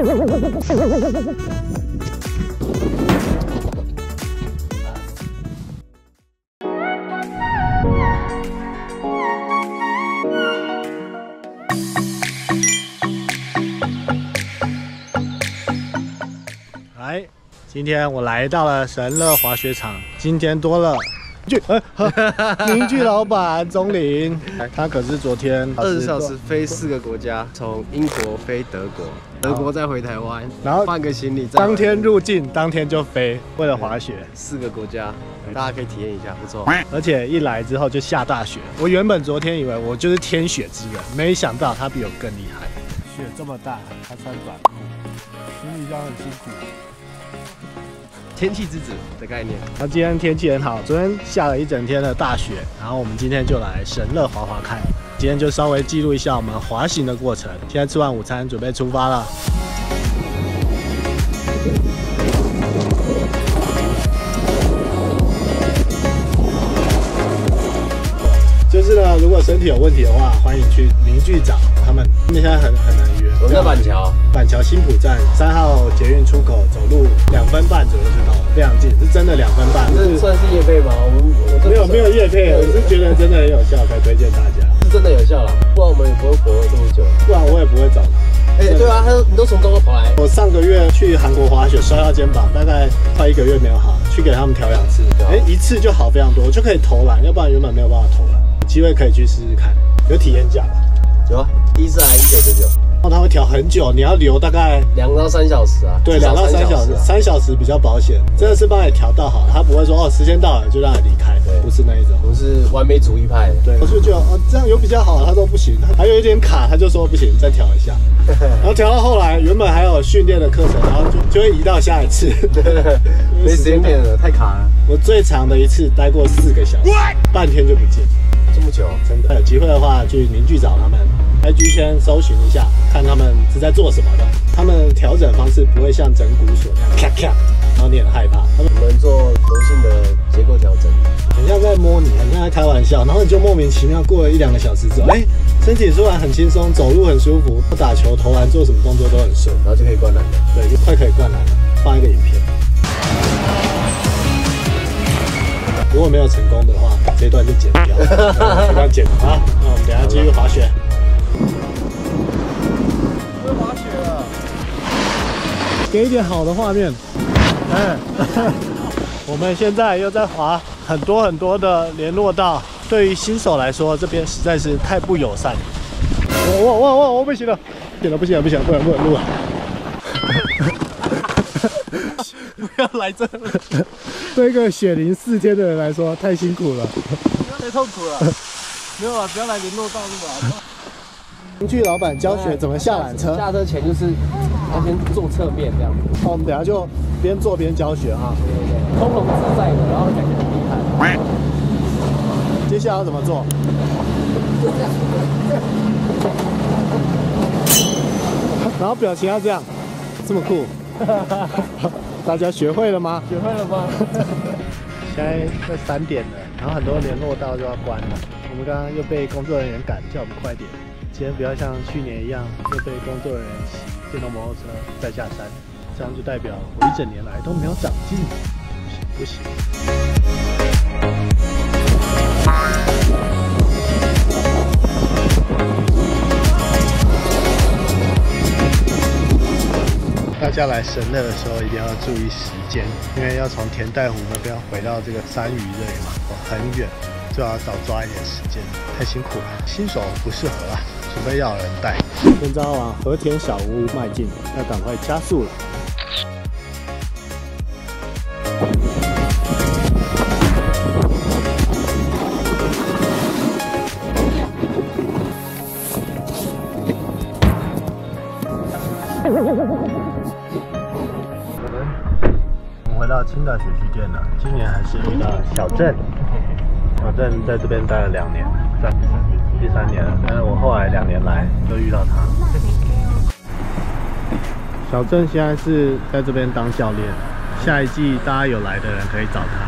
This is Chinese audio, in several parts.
来，今天我来到了神乐滑雪场，今天多了。聚，呃，凝聚老板钟林，他可是昨天二十小时飞四个国家，从英国飞德国，德国再回台湾，然后换个行李，当天入境，当天就飞，为了滑雪，四个国家，大家可以体验一下，不错。而且一来之后就下大雪，我原本昨天以为我就是天雪之人，没想到他比我更厉害。雪这么大，他穿短裤，行李箱很辛苦。天气之子的概念。那今天天气很好，昨天下了一整天的大雪，然后我们今天就来神乐滑滑看。今天就稍微记录一下我们滑行的过程。现在吃完午餐，准备出发了。果身体有问题的话，欢迎去邻居找他们。他们现在很很难约。我们在板桥，板桥新浦站三号捷运出口，走路两分半左右就到了，非常近，是真的两分半。这算是夜配吗？我们我没有没有夜配，我是觉得真的很有效，才推荐大家。是真的有效了，不然我们也不会活这么久，不然我也不会找。哎，对啊，他你都从中国跑来。我上个月去韩国滑雪，摔到肩膀，大概快一个月没有好，去给他们调两次，哎，一次就好非常多，就可以投篮，要不然原本没有办法投篮。机会可以去试试看，有体验价吧？有啊，第一次来一九九九，然后他会调很久，你要留大概两到三小时啊。对，两到三小时，三小时比较保险，真的是帮你调到好，他不会说哦时间到了就让你离开，对，不是那一种。我是完美主义派，对，我就觉得哦这样有比较好，他说不行，还有一点卡，他就说不行，再调一下。然后调到后来，原本还有训练的课程，然后就就会移到下一次。没时间练了，太卡了。我最长的一次待过四个小时，半天就不见。这么久，真的有机会的话，去凝聚找他们，IG 先搜寻一下，看他们是在做什么的。他们调整方式不会像整骨锁那样咔咔，然后你很害怕。他们我们做柔性的结构调整，很像在摸你，很像在开玩笑，然后你就莫名其妙过了一两个小时之后，哎，身体突然很轻松，走路很舒服，打球、投篮、做什么动作都很顺，然后就可以灌篮了。对，就快可以灌篮了。放一个影片。如果没有成功的话，这段就剪掉，这段剪啊。那我们等下继续滑雪。会滑雪了，给一点好的画面。哎，我们现在又在滑很多很多的联络道，对于新手来说，这边实在是太不友善。哇哇哇哇！我不行了，不行了，不行了，不行了，不能不能录了。不要来这了，对一个雪龄四天的人来说太辛苦了，太痛苦了。没有啊，不要来联络道路啊。邻居老板教学怎么下缆车，下车前就是要先坐侧面这样子。好，我们等下就边坐边教学啊。从容自在的，然后感觉很厉害。接下来要怎么做？然后表情要这样，这么酷。大家学会了吗？学会了吗？现在快三点了，然后很多联络道就要关了。我们刚刚又被工作人员赶，叫我们快点。今天不要像去年一样，又被工作人员骑电动摩托车再下山，这样就代表我一整年来都没有长进。不行，不行。大家来神乐的时候一定要注意时间，因为要从田代湖那边回到这个三鱼瑞嘛，很远，就要早抓一点时间，太辛苦了，新手不适合啊，除非要人带。现在往和田小屋迈进，要赶快加速了。回到青岛学区店了，今年还是遇到小镇，小镇在这边待了两年，在第三年了，但是我后来两年来都遇到他。小郑现在是在这边当教练，下一季大家有来的人可以找他，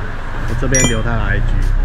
我这边留他的 IG。